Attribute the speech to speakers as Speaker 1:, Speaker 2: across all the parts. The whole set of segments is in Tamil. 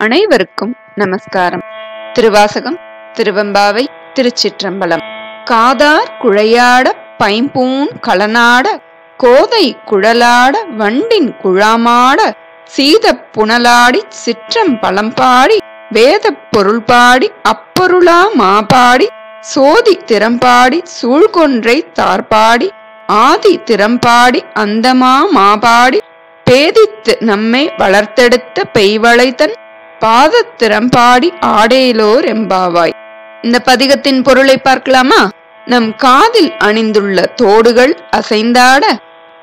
Speaker 1: அனைவருக்கும் நமஸ்காரம். திருவாசகம் திருவெம்பாவை திருச்சிற்றம்பலம். காதார் குழையாட பைம்பூன் கலனாட கோதை குழலாட வண்டின் குழாமாட சீதப் புனலாடி சிற்றம் பழம்பாடி வேதப் பொருள் பாடி அப்பொருளா மாபாடி சோதி திறம்பாடி சூழ்கொன்றை தார்பாடி ஆதி திறம்பாடி அந்தமா மாபாடி பேதித்து நம்மை வளர்த்தெடுத்த பெய்வளைத்தன் பாதத்திறம் பாடி ஆடேலோர் எம்பாவாய் இந்த பதிகத்தின் பொருளை பார்க்கலாமா? நம் காதில் அணிந்துள்ள தோடுகள் அசைந்தாட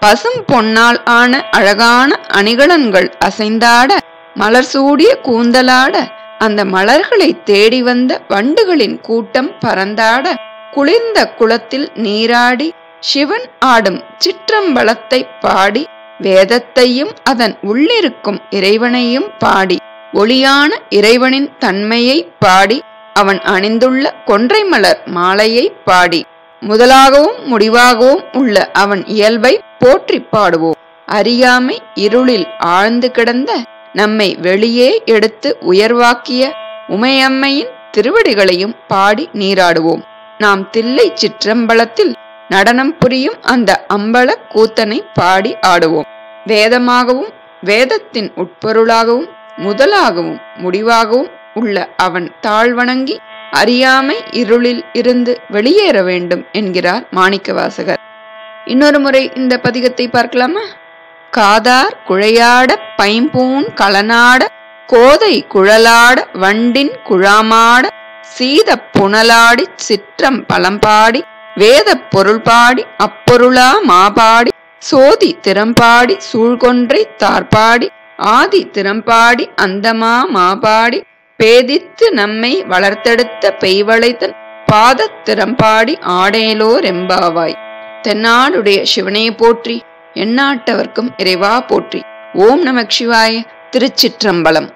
Speaker 1: பசும் பொன்னால் ஆன அழகான அணிகலன்கள் அசைந்தாட மலர் சூடிய கூந்தலாட அந்த மலர்களை தேடி வந்த வண்டுகளின் கூட்டம் பறந்தாட குளிர்ந்த குளத்தில் நீராடி சிவன் ஆடும் சிற்றம்பலத்தை பாடி வேதத்தையும் அதன் உள்ளிருக்கும் இறைவனையும் பாடி ஒளியான இறைவனின் தன்மையை பாடி அவன் அணிந்துள்ள கொன்றை மலர் மாலையை பாடி முதலாகவும் முடிவாகவும் உள்ள அவன் இயல்பை போற்றி பாடுவோம். அறியாமை இருளில் ஆழ்ந்து கிடந்த நம்மை வெளியே எடுத்து உயர்வாக்கிய உமையம்மையின் திருவடிகளையும் பாடி நீராடுவோம். நாம் தில்லை சிற்றம்பலத்தில் நடனம் புரியும் அந்த அம்பல கூத்தனை பாடி ஆடுவோம். வேதமாகவும் வேதத்தின் உட்பொருளாகவும் முதலாகவும் முடிவாகவும் உள்ள அவன் தாழ்வணங்கி அறியாமை இருளில் இருந்து வெளியேற வேண்டும் என்கிறார் மாணிக்கவாசகர். இன்னொரு முறை இந்த பதிகத்தை பார்க்கலாமா? காதார் குழையாட பைம்பூன் கலனாட கோதை குழலாட வண்டின் குழாமாட சீத புனலாடி சிற்றம் பழம்பாடி வேத பொருள் பாடி அப்பொருளா மாபாடி சோதி திறம்பாடி சூழ்கொன்றை தார்பாடி ஆதி திறம்பாடி அந்தமா மாபாடி பேதித்து நம்மை வளர்த்தெடுத்த பெய்வளைத்தன் பாதத் திறம்பாடி ஆடேலோ ரெம்பாவாய் தென்னாடுடைய சிவனையை போற்றி எண்ணாட்டவர்க்கும் இறைவா போற்றி. ஓம் நமக் சிவாய திருச்சிற்றம்பலம்.